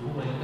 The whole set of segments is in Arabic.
如为。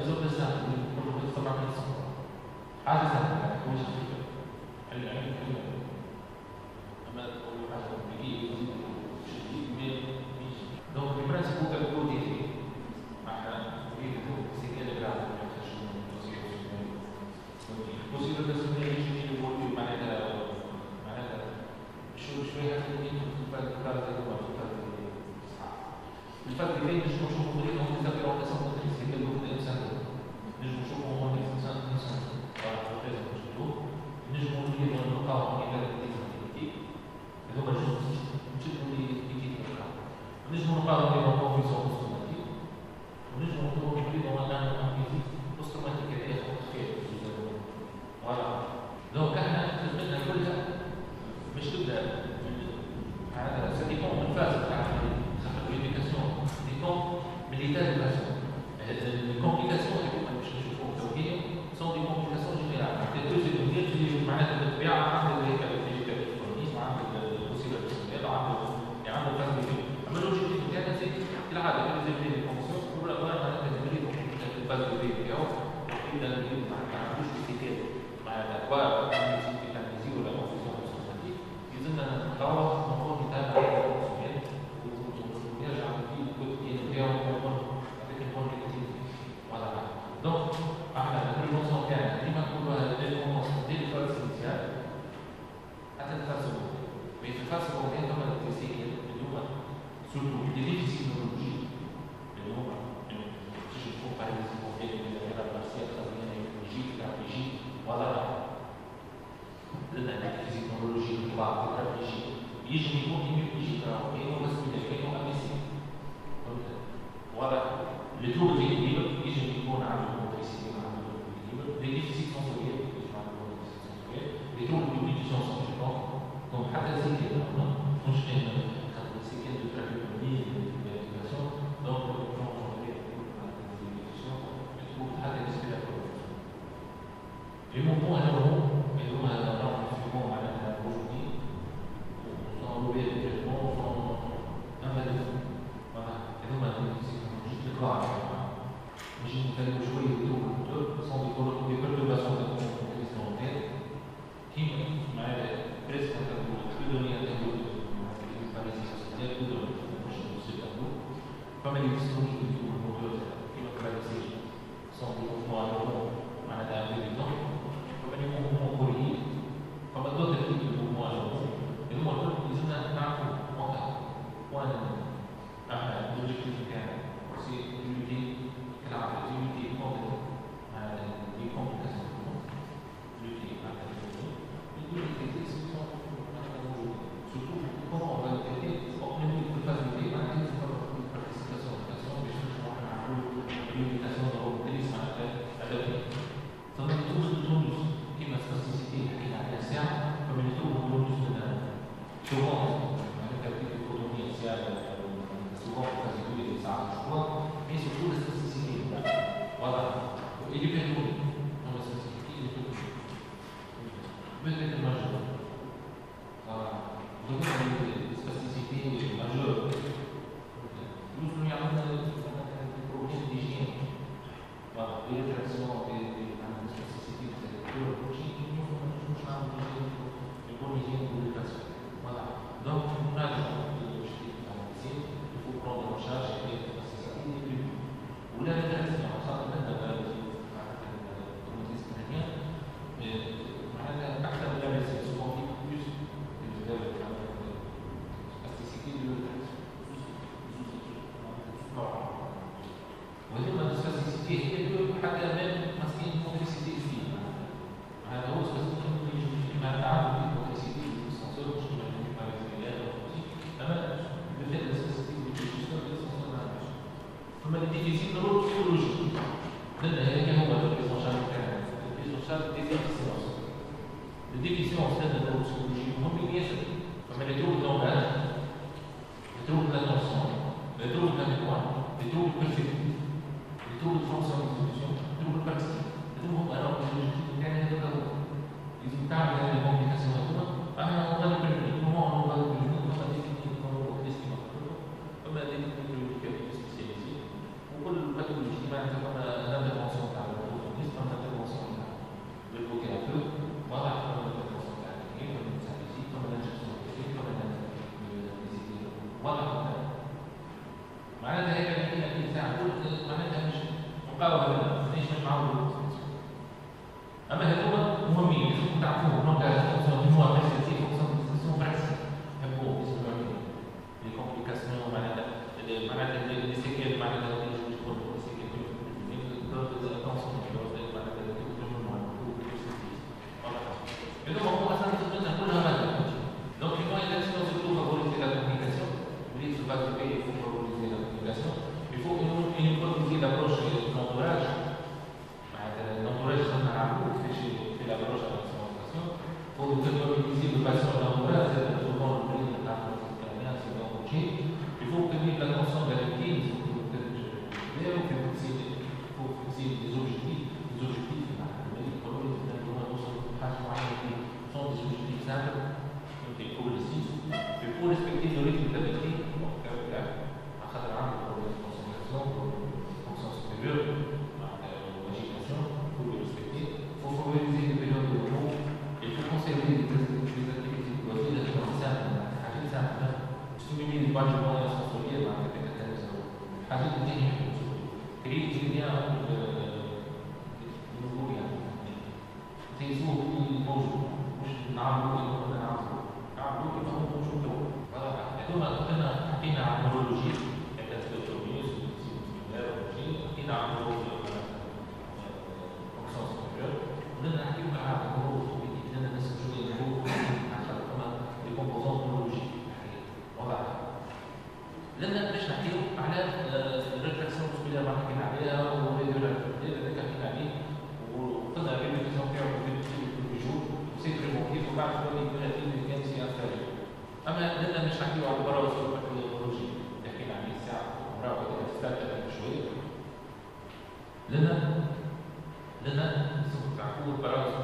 الزوج الزهري يقولوا في السبعة من الصفر حاجة سهلة مش العلم كله أما تقول حاجة بيجي شديد من بيجي دونك بالبرانسيب هو كان يقول دي إحنا في دكتور سيكال بتاعنا ما يحتاجش توصيل توصيل الرسمية مش بيجي يقول معناتها معناتها شو شوية خليني في الفرد الفرد اللي هو الفرد الفرد الفرد الفرد الفرد الفرد الفرد الفرد الفرد الفرد نجم نشوفوا هما ليس انسان انسان فالقياس نشوفوه نجموا اللي نلقاهم في هذا الديزابيليتي هذوما نجموا نشدوا لي كي نلقاهم نجموا نلقاهم اللي هما في سوق اوتوماتيك ونجموا نقولوا نحيدوا ما كان في اوتوماتيك هذا يخرج خير فوالا لو كان خدمتنا كلها مش تبدا هذا سيكون من فاز dalam ilmu mata harus dipikir pada kuat 全ての le déficit de l'autre psychologie. هذا هو الديفيسونشال الديفيسونشال ديفيسيونس الديفيسيونس كبرى وسلوك الهيدرولوجي داخل عاملين ساعة كبرى وكده استرجع شوية لنا لنا سوف تعقول براوز